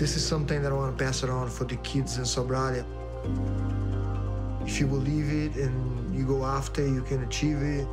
This is something that I want to pass around for the kids in Sobralia. If you believe it and you go after, you can achieve it.